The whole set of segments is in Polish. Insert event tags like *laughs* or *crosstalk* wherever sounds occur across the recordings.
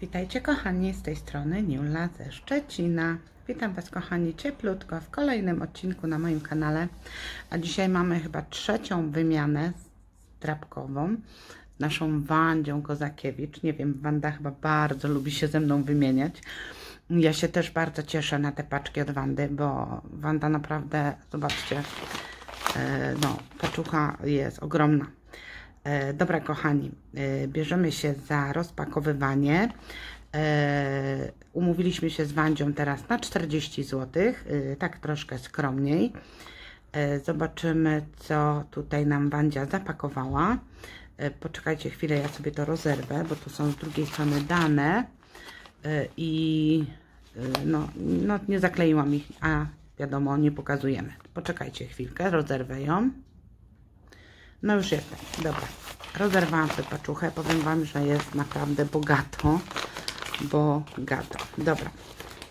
Witajcie kochani, z tej strony Niula ze Szczecina. Witam Was kochani cieplutko w kolejnym odcinku na moim kanale. A dzisiaj mamy chyba trzecią wymianę drapkową z naszą Wandzią Kozakiewicz. Nie wiem, Wanda chyba bardzo lubi się ze mną wymieniać. Ja się też bardzo cieszę na te paczki od Wandy, bo Wanda naprawdę, zobaczcie, e, no, paczucha jest ogromna. E, dobra, kochani, e, bierzemy się za rozpakowywanie. E, umówiliśmy się z Wandzią teraz na 40 zł, tak troszkę skromniej. Zobaczymy, co tutaj nam Wandzia zapakowała. Poczekajcie chwilę, ja sobie to rozerwę, bo tu są z drugiej strony dane i no, no nie zakleiłam ich, a wiadomo, nie pokazujemy. Poczekajcie chwilkę, rozerwę ją. No już jestem. Dobra. Rozerwałam tę paczuchę. Powiem Wam, że jest naprawdę bogato. Bogato. Dobra.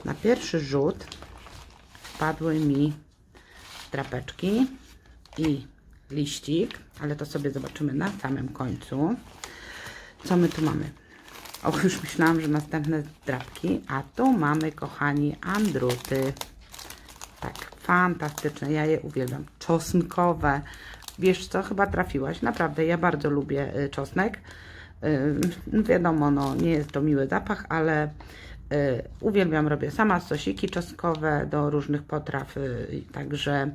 Na pierwszy rzut wpadły mi drapeczki i liścik, ale to sobie zobaczymy na samym końcu. Co my tu mamy? O, już myślałam, że następne drapki, a tu mamy, kochani, andruty. Tak, fantastyczne, ja je uwielbiam. Czosnkowe, Wiesz co, chyba trafiłaś. Naprawdę, ja bardzo lubię y, czosnek. Yy, wiadomo, no, nie jest to miły zapach, ale yy, uwielbiam, robię sama sosiki czosnkowe do różnych potraw, także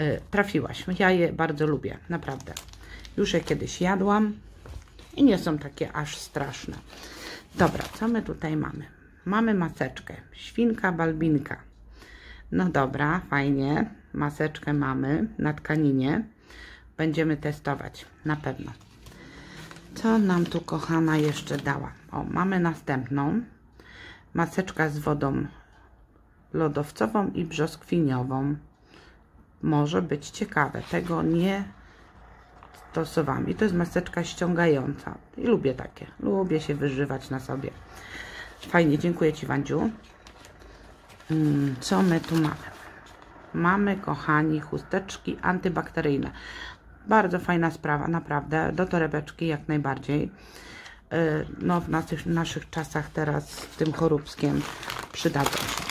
y, trafiłaś. Ja je bardzo lubię, naprawdę. Już je kiedyś jadłam i nie są takie aż straszne. Dobra, co my tutaj mamy? Mamy maseczkę, świnka balbinka. No dobra, fajnie. Maseczkę mamy na tkaninie będziemy testować, na pewno. Co nam tu kochana jeszcze dała? O, mamy następną. Maseczka z wodą lodowcową i brzoskwiniową. Może być ciekawe. Tego nie stosowałam. I to jest maseczka ściągająca. I lubię takie. Lubię się wyżywać na sobie. Fajnie, dziękuję Ci Wandziu. Mm, co my tu mamy? Mamy, kochani, chusteczki antybakteryjne. Bardzo fajna sprawa, naprawdę. Do torebeczki jak najbardziej. Y, no, w naszych, naszych czasach teraz z tym choróbskiem przydadzą się.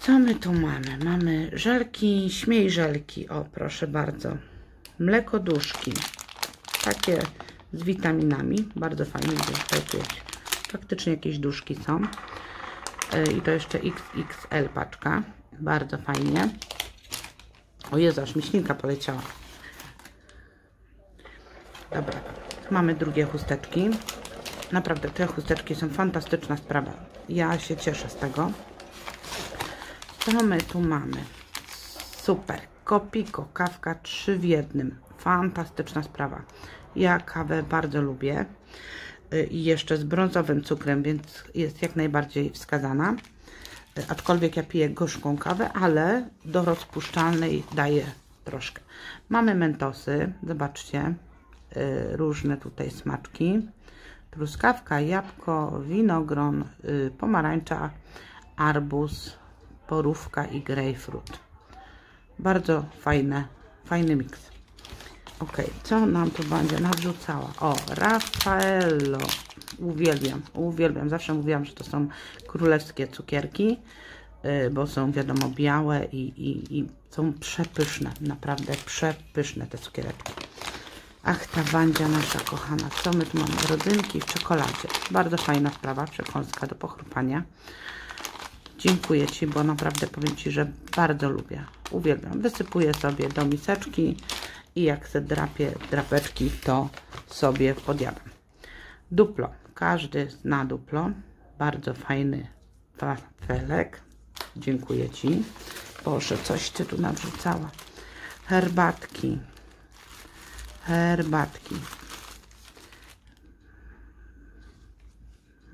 Co my tu mamy? Mamy żelki, śmiej żelki. O, proszę bardzo. Mleko duszki. Takie z witaminami. Bardzo fajnie. Tutaj faktycznie jakieś duszki są. Y, I to jeszcze XXL paczka. Bardzo fajnie. O Jezu, aż mi poleciała. Dobra, mamy drugie chusteczki. Naprawdę, te chusteczki są fantastyczna sprawa. Ja się cieszę z tego. Co my tu mamy? Super. Kopiko, kawka 3 w jednym. Fantastyczna sprawa. Ja kawę bardzo lubię. Y, I jeszcze z brązowym cukrem, więc jest jak najbardziej wskazana. Y, aczkolwiek ja piję gorzką kawę, ale do rozpuszczalnej daję troszkę. Mamy mentosy, zobaczcie. Y, różne tutaj smaczki. Truskawka, jabłko, winogron, y, pomarańcza, arbuz, porówka i grejpfrut. Bardzo fajne, fajny miks. Ok, co nam tu będzie nadrzucała? O, Raffaello. Uwielbiam, uwielbiam. Zawsze mówiłam, że to są królewskie cukierki, y, bo są wiadomo białe i, i, i są przepyszne. Naprawdę przepyszne te cukiereczki. Ach, ta Wandzia nasza kochana. Co my tu mamy? Rodzynki w czekoladzie. Bardzo fajna sprawa, przekąska do pochrupania. Dziękuję Ci, bo naprawdę powiem Ci, że bardzo lubię. Uwielbiam. Wysypuję sobie do miseczki i jak se drapię drapeczki, to sobie podjadam. Duplo. Każdy zna duplo. Bardzo fajny wafelek. Dziękuję Ci. Boże, coś Ty tu nawrzucała. Herbatki herbatki.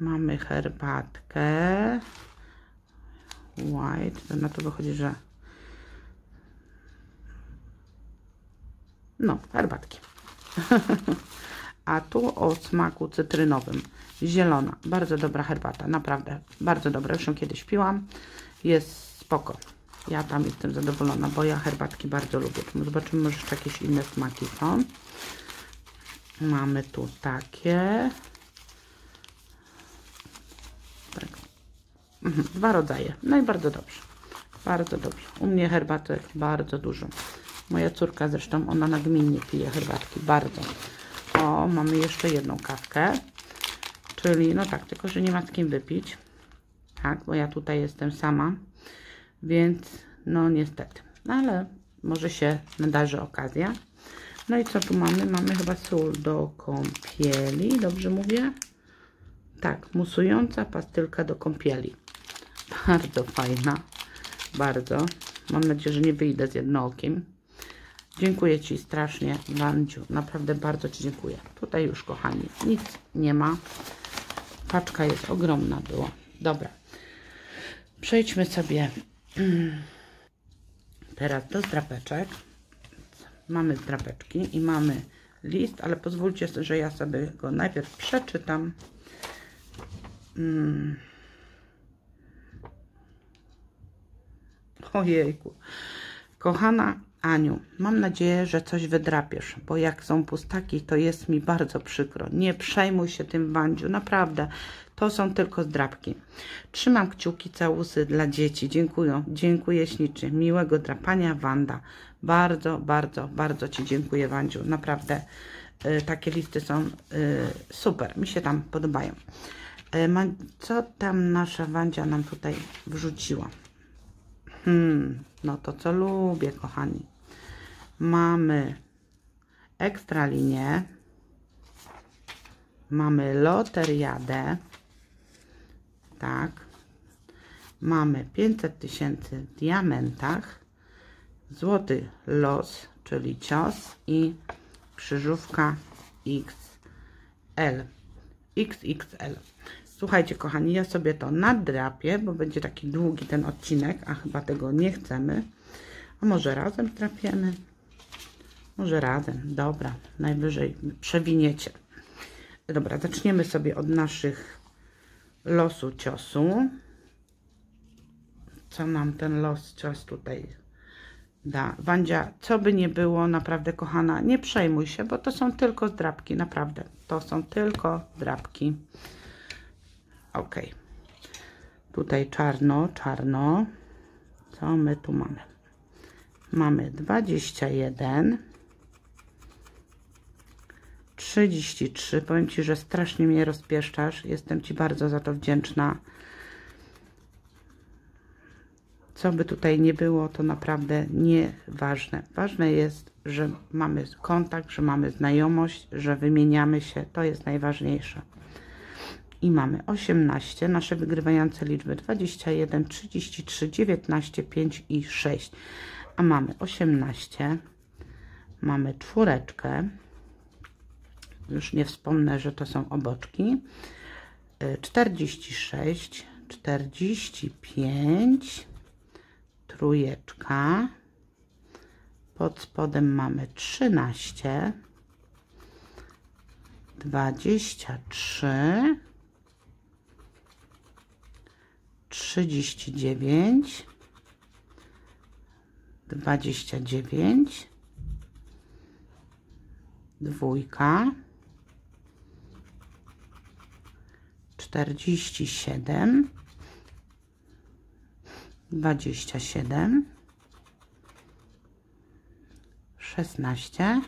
Mamy herbatkę. White. To na to wychodzi, że no, herbatki. *laughs* A tu o smaku cytrynowym. Zielona. Bardzo dobra herbata. Naprawdę. Bardzo dobra. Już ją kiedyś piłam. Jest spoko. Ja tam jestem zadowolona, bo ja herbatki bardzo lubię. Zobaczymy, może jeszcze jakieś inne smaki są. Mamy tu takie. Mhm, dwa rodzaje. No i bardzo dobrze. Bardzo dobrze. U mnie herbatek bardzo dużo. Moja córka zresztą, ona nagminnie pije herbatki. Bardzo. O, mamy jeszcze jedną kawkę. Czyli, no tak, tylko że nie ma z kim wypić. Tak, bo ja tutaj jestem sama. Więc, no niestety. No, ale może się nadarzy okazja. No i co tu mamy? Mamy chyba sól do kąpieli. Dobrze mówię? Tak, musująca pastylka do kąpieli. Bardzo fajna. Bardzo. Mam nadzieję, że nie wyjdę z jednookim. Dziękuję Ci strasznie, Wandziu. Naprawdę bardzo Ci dziękuję. Tutaj już, kochani, nic nie ma. Paczka jest ogromna była. Dobra. Przejdźmy sobie *clears throat* teraz do zdrapeczek. Mamy zdrapeczki i mamy list, ale pozwólcie, że ja sobie go najpierw przeczytam. Hmm. Ojejku. Kochana Aniu, mam nadzieję, że coś wydrapiesz, bo jak są pustaki, to jest mi bardzo przykro. Nie przejmuj się tym, Wandziu, naprawdę. To są tylko zdrapki. Trzymam kciuki, całusy dla dzieci. Dziękuję, dziękuję ślicznie. Miłego drapania, Wanda. Bardzo, bardzo, bardzo Ci dziękuję, Wandziu. Naprawdę y, takie listy są y, super. Mi się tam podobają. Y, co tam nasza Wandzia nam tutaj wrzuciła? Hmm, no to co lubię, kochani. Mamy ekstralinię. Mamy loteriadę. Tak. Mamy 500 tysięcy w diamentach. Złoty los, czyli cios i krzyżówka XL. XXL. Słuchajcie, kochani, ja sobie to nadrapię, bo będzie taki długi ten odcinek, a chyba tego nie chcemy. A może razem trapiemy? Może razem, dobra, najwyżej przewiniecie. Dobra, zaczniemy sobie od naszych losu ciosu. Co nam ten los cios tutaj da? Wandzia, co by nie było, naprawdę kochana, nie przejmuj się, bo to są tylko zdrabki, naprawdę. To są tylko zdrabki. Ok. Tutaj czarno, czarno. Co my tu mamy? Mamy 21 33. Powiem Ci, że strasznie mnie rozpieszczasz. Jestem Ci bardzo za to wdzięczna. Co by tutaj nie było, to naprawdę nieważne. Ważne jest, że mamy kontakt, że mamy znajomość, że wymieniamy się. To jest najważniejsze. I mamy 18, nasze wygrywające liczby 21, 33, 19, 5 i 6. A mamy 18, mamy czwóreczkę, już nie wspomnę, że to są oboczki, 46, 45, trójeczka, pod spodem mamy 13, 23, 39, 29, dwójka, 47, 27, 16,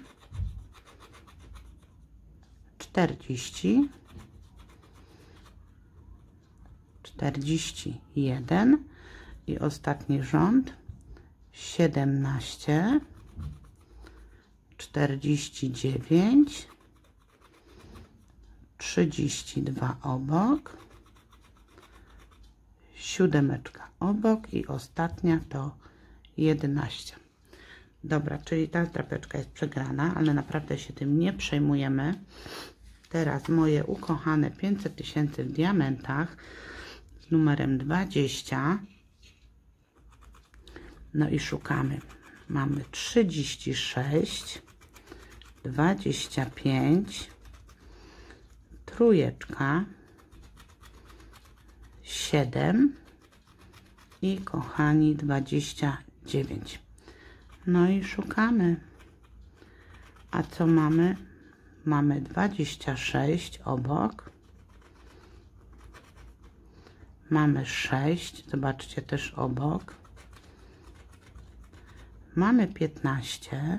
40, 41 i ostatni rząd 17, 49, 32 obok, siódemeczka obok i ostatnia to 11. Dobra, czyli ta drapeczka jest przegrana, ale naprawdę się tym nie przejmujemy. Teraz moje ukochane 500 tysięcy w diamentach z numerem 20. No i szukamy. Mamy 36, 25, trójeczka, 7 i kochani 29. No i szukamy. A co mamy? Mamy 26 obok. Mamy 6. Zobaczcie też obok. Mamy 15.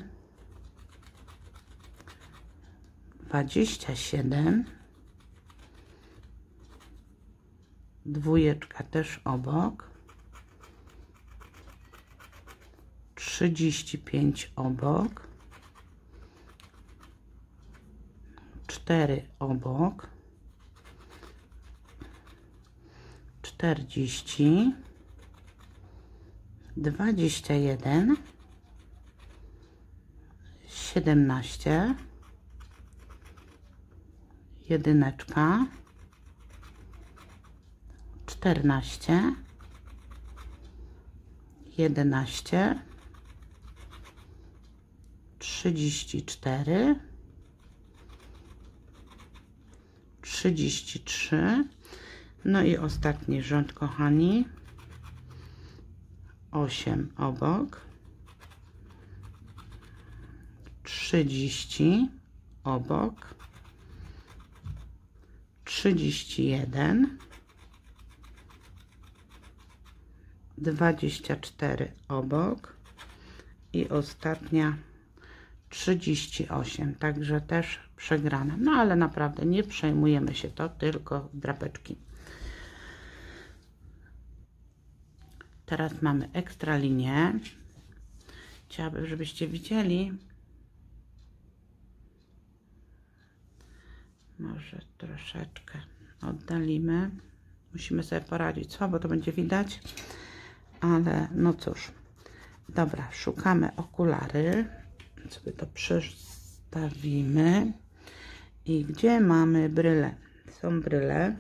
27. Dwójeczka też obok. 35 obok. 4 obok. 40. 21. 17. Jedyneczka. 14. 11. 34 33 no i ostatni rząd kochani 8 obok 30 obok 31 24 obok i ostatnia 38, także też przegrane. No ale naprawdę nie przejmujemy się to, tylko drapeczki. Teraz mamy ekstra linię. Chciałabym, żebyście widzieli. Może troszeczkę oddalimy. Musimy sobie poradzić, co? Bo to będzie widać. Ale no cóż. Dobra, szukamy okulary sobie to przestawimy. I gdzie mamy bryle? Są bryle.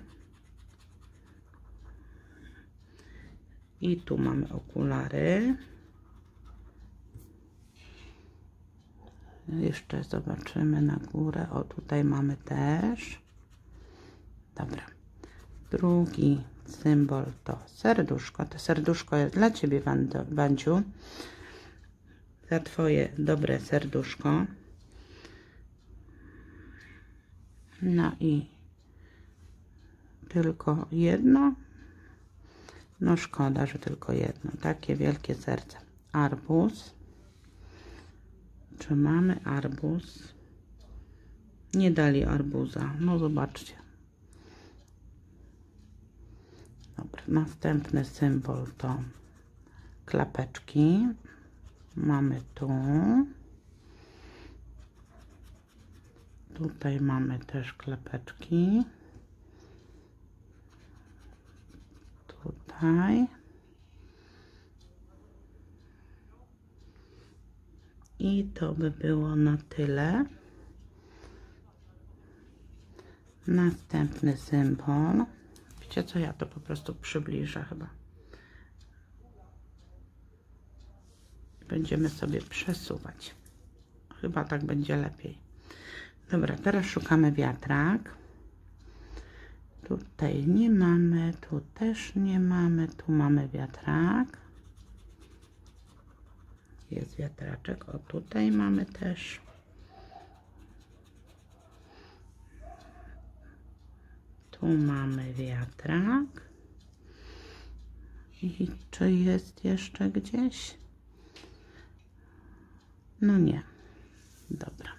I tu mamy okulary. Jeszcze zobaczymy na górę. O, tutaj mamy też. Dobra. Drugi symbol to serduszko. To serduszko jest dla Ciebie, Wandziu za Twoje dobre serduszko. No i tylko jedno. No szkoda, że tylko jedno. Takie wielkie serce. Arbuz. Czy mamy arbuz? Nie dali arbuza. No zobaczcie. Dobra, następny symbol to klapeczki mamy tu. Tutaj mamy też klepeczki. Tutaj. I to by było na tyle. Następny symbol. Wiecie co, ja to po prostu przybliżę chyba. będziemy sobie przesuwać. Chyba tak będzie lepiej. Dobra, teraz szukamy wiatrak. Tutaj nie mamy, tu też nie mamy, tu mamy wiatrak. Jest wiatraczek, o tutaj mamy też. Tu mamy wiatrak. I czy jest jeszcze gdzieś? No nie. Dobra.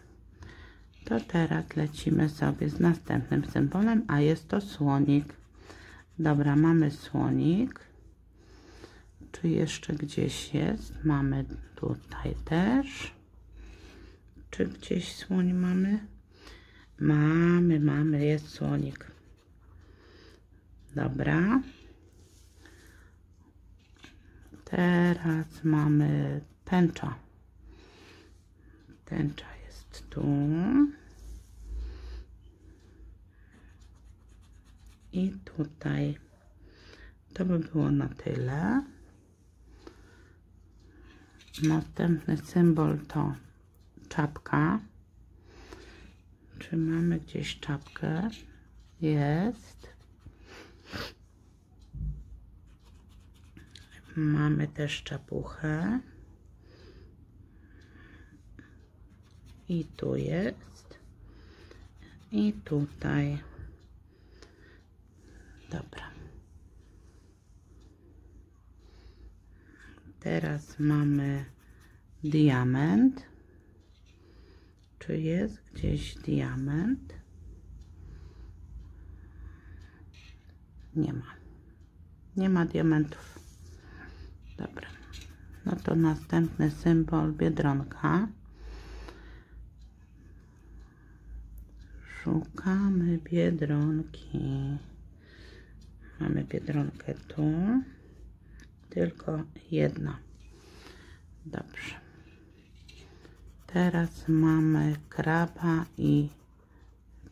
To teraz lecimy sobie z następnym symbolem, a jest to słonik. Dobra, mamy słonik. Czy jeszcze gdzieś jest? Mamy tutaj też. Czy gdzieś słoń mamy? Mamy, mamy, jest słonik. Dobra. Teraz mamy tęcza. Tęcza jest tu. I tutaj. To by było na tyle. Następny symbol to czapka. Czy mamy gdzieś czapkę? Jest. mamy też czapuchę. I tu jest. I tutaj. Dobra. Teraz mamy diament. Czy jest gdzieś diament? Nie ma. Nie ma diamentów. Dobra. No to następny symbol biedronka. Szukamy biedronki. Mamy biedronkę tu. Tylko jedna. Dobrze. Teraz mamy kraba i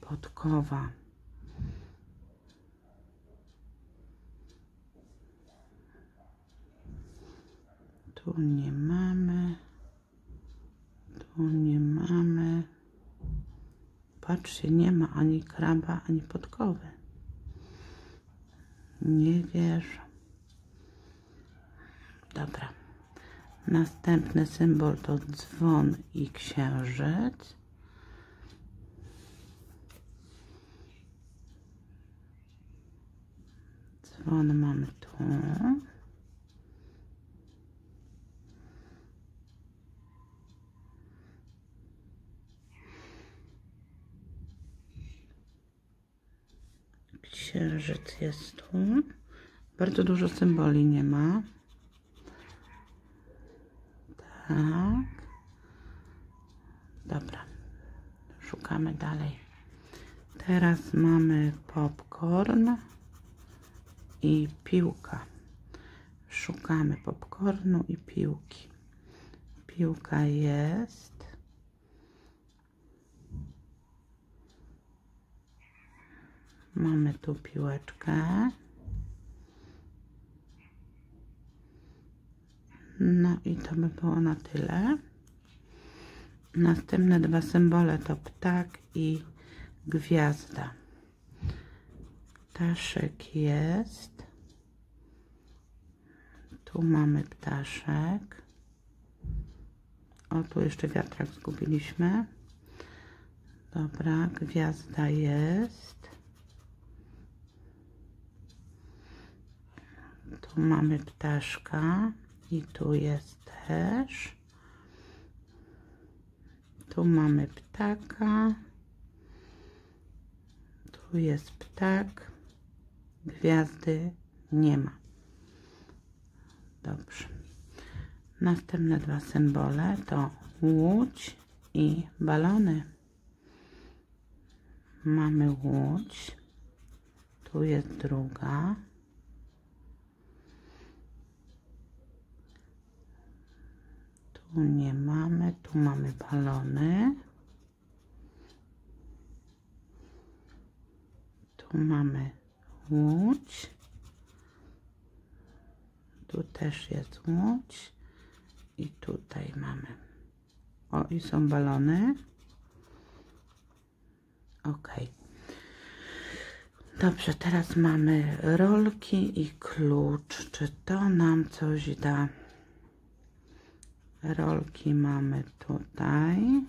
podkowa. Tu nie mamy. Tu nie mamy. Patrzcie, nie ma ani kraba, ani podkowy. Nie wierzę. Dobra. Następny symbol to dzwon i księżyc. Dzwon mamy tu. Księżyc jest tu. Bardzo dużo symboli nie ma. Tak. Dobra. Szukamy dalej. Teraz mamy popcorn i piłka. Szukamy popcornu i piłki. Piłka jest. Mamy tu piłeczkę. No i to by było na tyle. Następne dwa symbole to ptak i gwiazda. Ptaszek jest. Tu mamy ptaszek. O, tu jeszcze wiatrak zgubiliśmy. Dobra, gwiazda jest. Tu mamy ptaszka i tu jest też. Tu mamy ptaka. Tu jest ptak. Gwiazdy nie ma. Dobrze. Następne dwa symbole to łódź i balony. Mamy łódź. Tu jest druga. Tu nie mamy, tu mamy balony. Tu mamy łódź. Tu też jest łódź. I tutaj mamy. O, i są balony. Ok. Dobrze, teraz mamy rolki i klucz. Czy to nam coś da? Rolki mamy tutaj.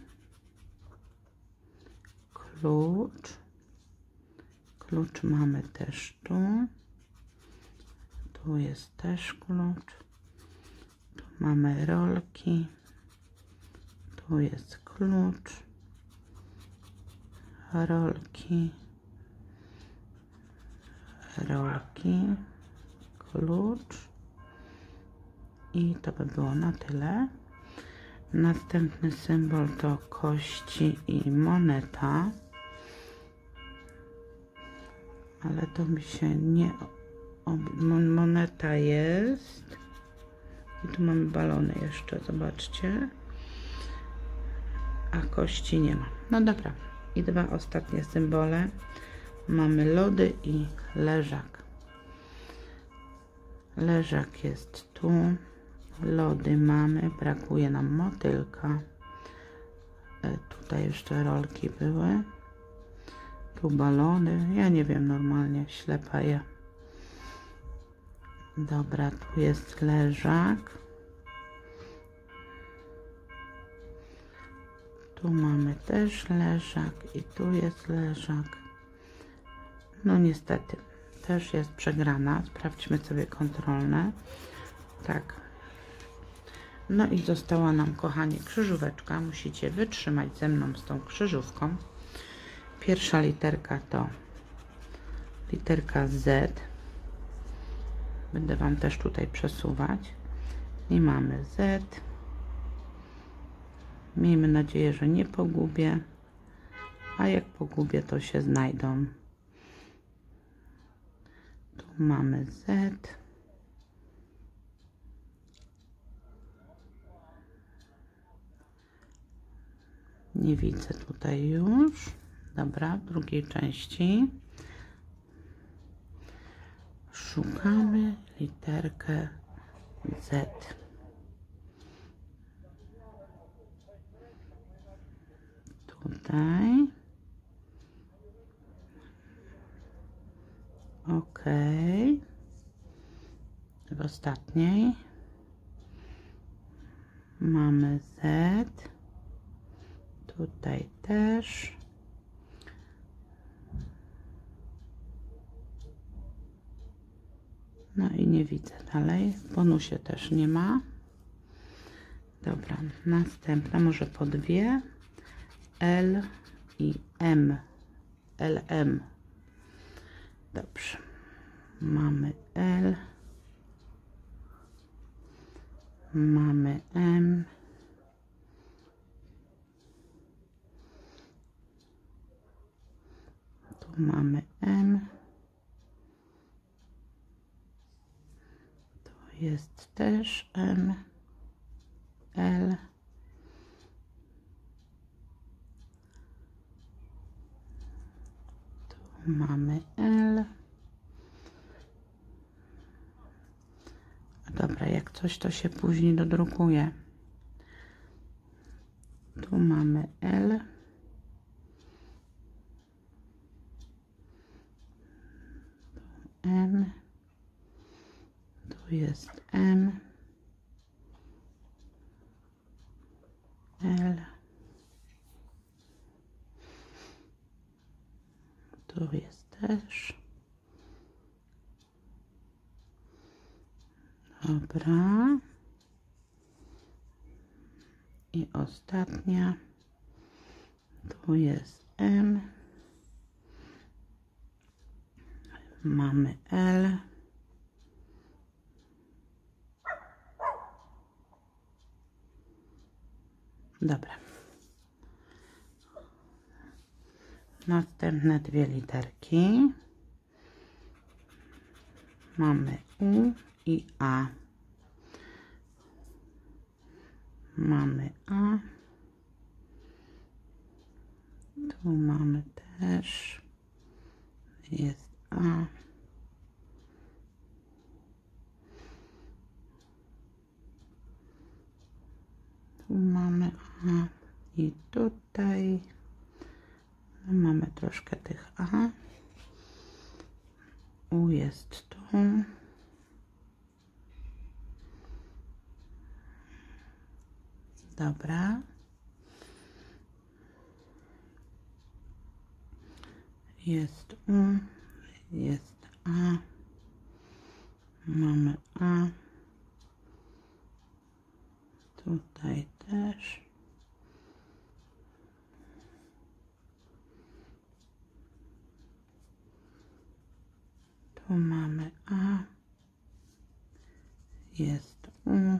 Klucz. Klucz mamy też tu. Tu jest też klucz. Tu mamy rolki. Tu jest klucz. Rolki. Rolki. Klucz. I to by było na tyle. Następny symbol to kości i moneta. Ale to mi się nie... moneta jest. I tu mamy balony jeszcze, zobaczcie. A kości nie ma. No dobra. I dwa ostatnie symbole. Mamy lody i leżak. Leżak jest tu. Lody mamy. Brakuje nam motylka. E, tutaj jeszcze rolki były. Tu balony. Ja nie wiem normalnie. Ślepa ja. Dobra, tu jest leżak. Tu mamy też leżak i tu jest leżak. No niestety, też jest przegrana. Sprawdźmy sobie kontrolne. Tak, No i została nam, kochani, krzyżóweczka. Musicie wytrzymać ze mną z tą krzyżówką. Pierwsza literka to literka Z. Będę Wam też tutaj przesuwać. I mamy Z. Miejmy nadzieję, że nie pogubię. A jak pogubię, to się znajdą. Tu mamy Z. Nie widzę tutaj już. Dobra, drugiej części szukamy literkę Z. Tutaj. Ok. W ostatniej mamy Z. Tutaj też. No i nie widzę dalej. W bonusie też nie ma. Dobra, następna może po dwie. L i M. LM. Dobrze. Mamy L. Mamy M. Tu mamy M. Tu jest też M. L. Tu mamy L. Dobra, jak coś to się później dodrukuje. Tu mamy L. Tu M. Tu jest M. L. Tu jest też. Dobra. I ostatnia. Tu jest M. Mamy L. Dobra. Następne dwie literki. Mamy U i A. Mamy A. Tu mamy też. Jest Tu mamy A. I tutaj no, mamy troszkę tych A. U jest tu. Dobra. Jest U, jest A. Mamy A. Tutaj też. Tu mamy A. Jest U.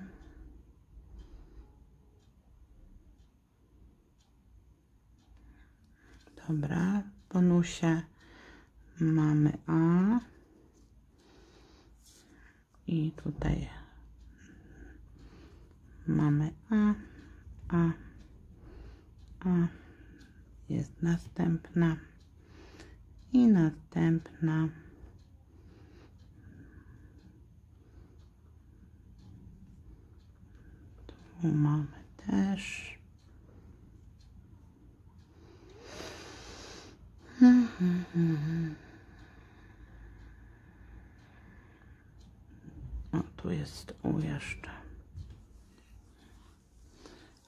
Dobra, bonusie mamy A. I tutaj mamy A, A, A. Jest następna i następna. Tu mamy też. O, tu jest U jeszcze.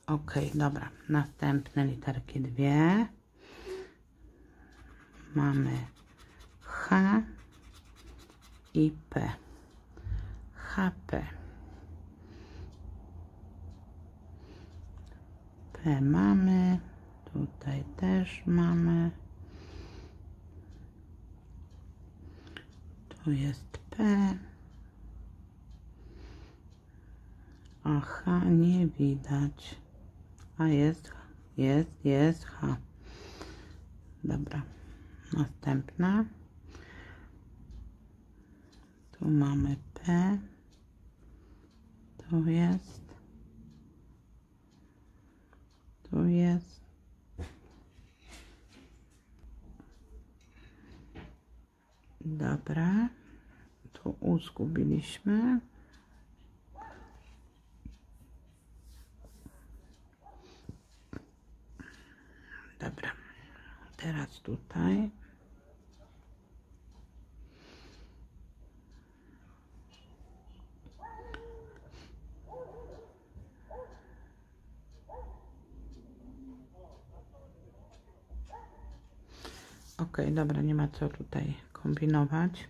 Ok, dobra. Następne literki dwie. Mamy H i P. HP. P mamy. Tutaj też mamy. Tu jest P. Aha, nie widać. A jest, jest, jest H. Dobra. Następna. Tu mamy P. Tu jest. Tu jest. Dobra. Tu U Dobra. Teraz tutaj. Ok, dobra, nie ma co tutaj kombinować,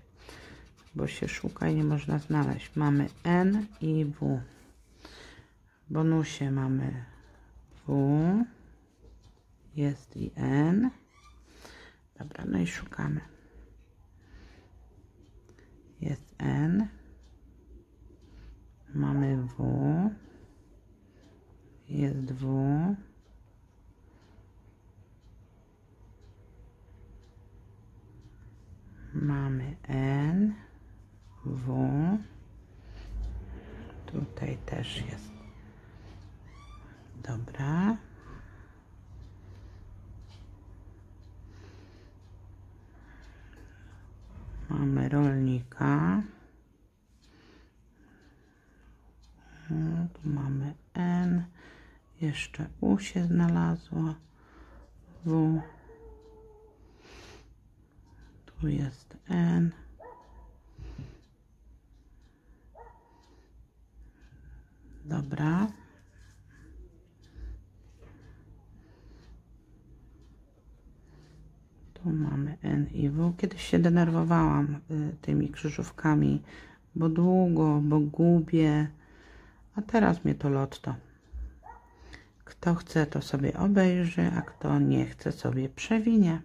bo się szuka i nie można znaleźć. Mamy N i W. W bonusie mamy W, jest i N. Dobra, no i szukamy. Jest N. Mamy W. Jest W. Mamy N, W. Tutaj też jest. Dobra. Mamy rolnika. No, tu mamy N. Jeszcze U się znalazło. W. Tu jest N. Dobra. Tu mamy N i W. Kiedyś się denerwowałam y, tymi krzyżówkami, bo długo, bo gubię. A teraz mnie to lotto. Kto chce, to sobie obejrzy, a kto nie chce, sobie przewinie.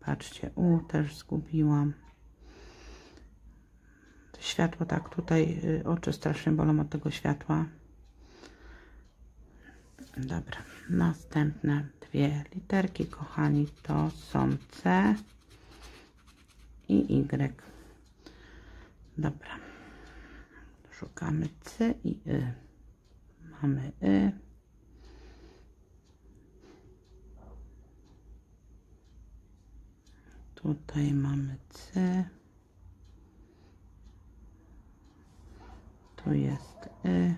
Patrzcie, U też zgubiłam. Światło tak, tutaj y, oczy strasznie bolą od tego światła. Dobra, następne dwie literki, kochani, to są C i Y. Dobra, szukamy C i Y. Mamy Y. Tutaj mamy C. Tu jest Y.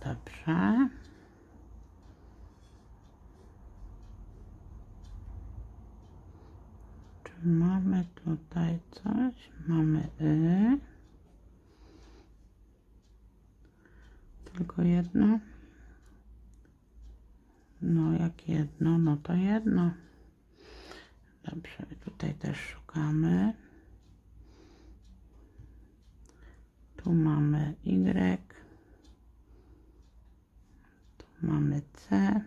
Dobrze. Mamy tutaj coś? Mamy Y. Tylko jedno. No jak jedno, no to jedno. Dobrze, tutaj też szukamy. Tu mamy Y. Tu mamy C.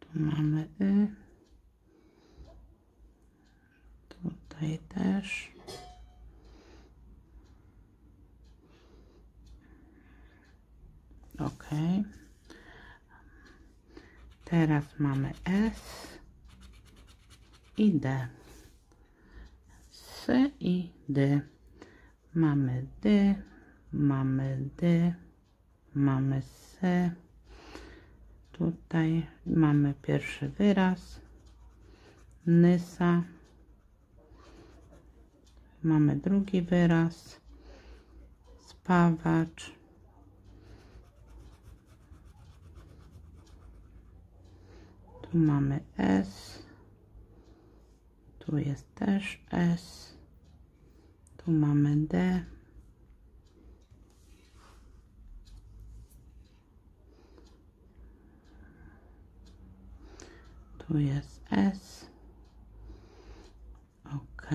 Tu mamy Y. Tutaj też. Ok. Teraz mamy S i D. S i D. Mamy D, mamy D, mamy S. Tutaj mamy pierwszy wyraz. Nysa. Mamy drugi wyraz. Spawacz. Tu mamy S. Tu jest też S. Tu mamy D. Tu jest S. Ok.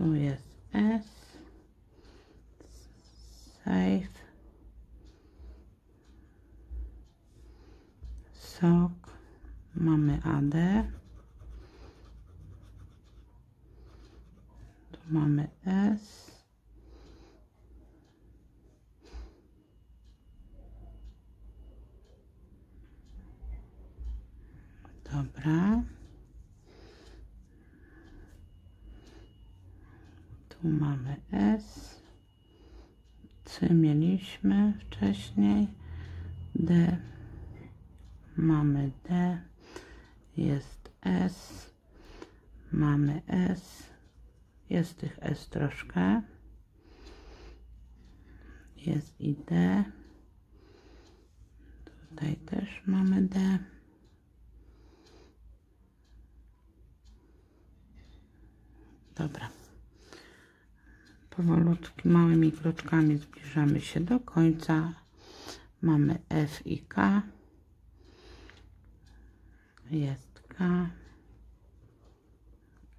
Tu jest S. Safe. Sok. Mamy AD. Tu mamy S. Dobra. Tu mamy S. C mieliśmy wcześniej. D. Mamy D. Jest S. Mamy S. Jest tych S troszkę. Jest i D. Tutaj też mamy D. Dobra. Powolutku, małymi kroczkami zbliżamy się do końca. Mamy F i K. Jest K.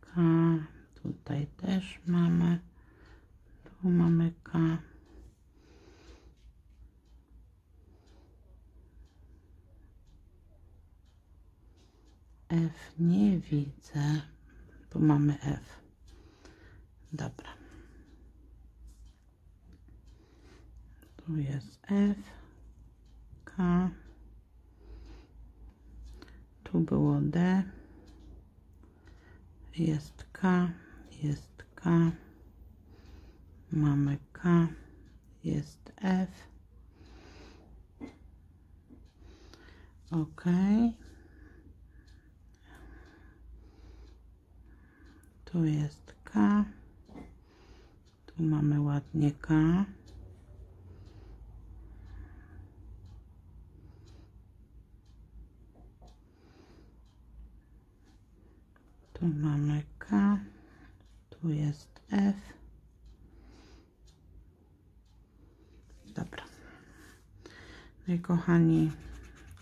K. Tutaj też mamy. Tu mamy K. F nie widzę. Tu mamy F. Dobra. Tu jest F, K. Tu było D. Jest K, jest K. Mamy K, jest F. OK. Tu jest K. Tu mamy ładnie K. Tu mamy K. Tu jest F. Dobra. No i kochani,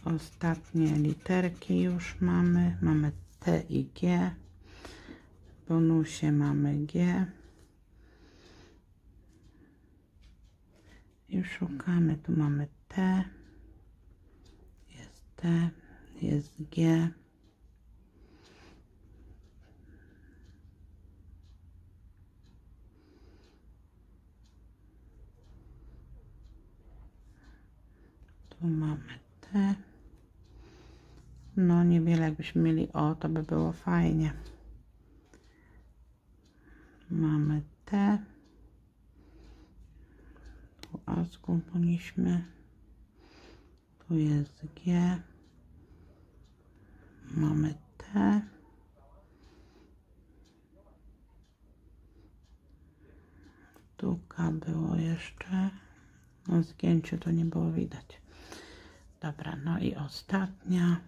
ostatnie literki już mamy. Mamy T i G. W bonusie mamy G. I szukamy. Tu mamy T. Jest T. Jest G. Tu mamy T. No niewiele jakbyśmy mieli O, to by było fajnie. Mamy T. Tu A zgubiliśmy. Tu jest G. Mamy T. Tu K było jeszcze. Na zdjęciu to nie było widać. Dobra, no i ostatnia.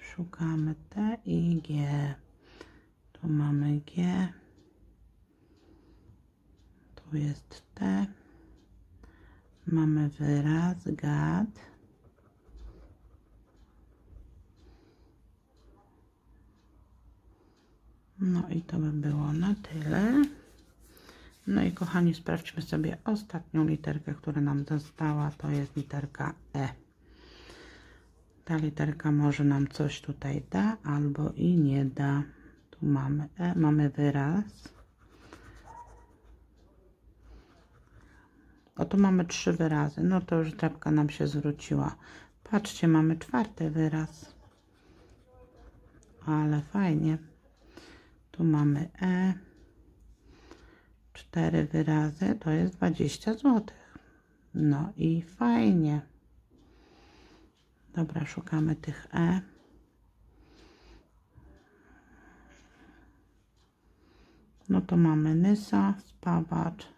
Szukamy T i G. Tu mamy G. Tu jest T. Mamy wyraz gad. No i to by było na tyle. No i kochani, sprawdźmy sobie ostatnią literkę, która nam została. To jest literka E. Ta literka może nam coś tutaj da, albo i nie da. Tu mamy E, mamy wyraz. Oto mamy trzy wyrazy. No to już drapka nam się zwróciła. Patrzcie, mamy czwarty wyraz. Ale fajnie. Tu mamy E cztery wyrazy to jest 20 zł. No i fajnie. Dobra, szukamy tych E. No to mamy Nysa, Spawacz,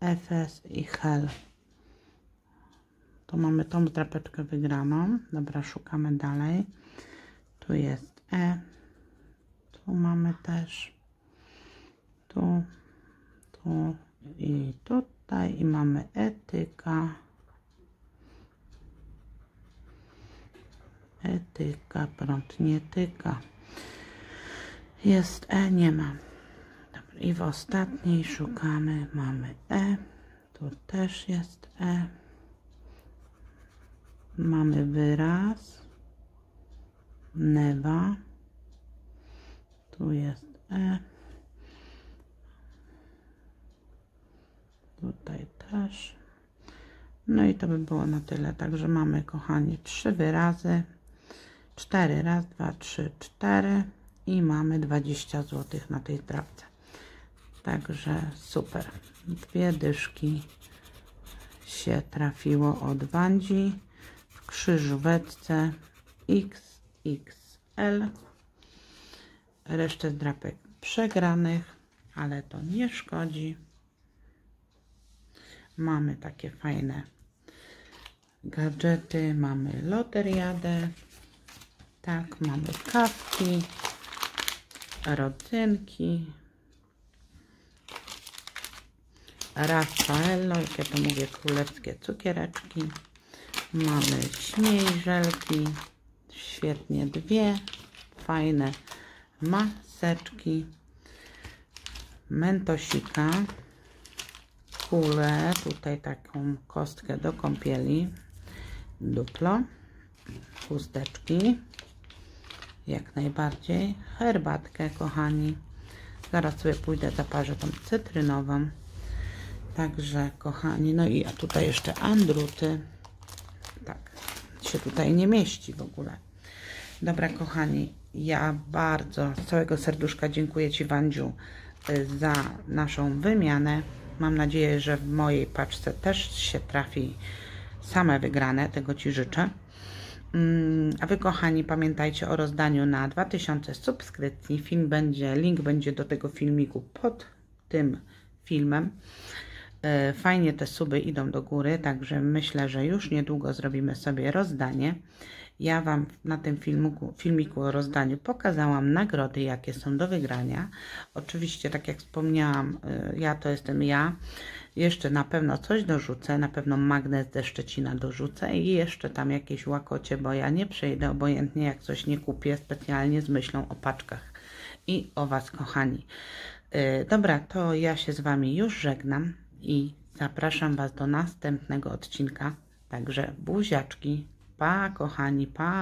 Efes i Hel. To mamy tą drapeczkę wygraną. Dobra, szukamy dalej. Tu jest E. Tu mamy też. Tu i tutaj i mamy etyka. Etyka, prąd nie tyka. Jest E, nie ma. Dobra, i w ostatniej szukamy mamy E. Tu też jest E. Mamy wyraz. Newa. Tu jest E. Tutaj też. No i to by było na tyle. Także mamy, kochani, trzy wyrazy. Cztery, raz, dwa, trzy, cztery. I mamy 20 zł na tej drapce. Także super. Dwie dyszki się trafiło od Wandzi w krzyżóweczce XXL. Resztę drapek przegranych, ale to nie szkodzi. Mamy takie fajne gadżety, mamy loteriadę, tak, mamy kawki, rodzynki, Raffaello, jak ja to mówię, królewskie cukiereczki. Mamy śmiejżelki, świetnie dwie, fajne maseczki, mentosika, kulę, tutaj taką kostkę do kąpieli, duplo, chusteczki, jak najbardziej, herbatkę, kochani. Zaraz sobie pójdę, zaparzę tą cytrynową. Także, kochani, no i tutaj jeszcze andruty. Tak, się tutaj nie mieści w ogóle. Dobra, kochani, ja bardzo z całego serduszka dziękuję Ci, Wandziu, za naszą wymianę. Mam nadzieję, że w mojej paczce też się trafi same wygrane. Tego Ci życzę. Mm, A Wy, kochani, pamiętajcie o rozdaniu na 2000 subskrypcji. Film będzie, link będzie do tego filmiku pod tym filmem. E, Fajnie te suby idą do góry, także myślę, że już niedługo zrobimy sobie rozdanie. Ja Wam na tym filmiku, filmiku o rozdaniu pokazałam nagrody, jakie są do wygrania. Oczywiście, tak jak wspomniałam, y, ja to jestem ja. Jeszcze na pewno coś dorzucę, na pewno magnes ze Szczecina dorzucę i jeszcze tam jakieś łakocie, bo ja nie przejdę obojętnie jak coś nie kupię specjalnie z myślą o paczkach i o Was, kochani. Y, Dobra, to ja się z Wami już żegnam i zapraszam Was do następnego odcinka. Także buziaczki. Pa, kochani, pa.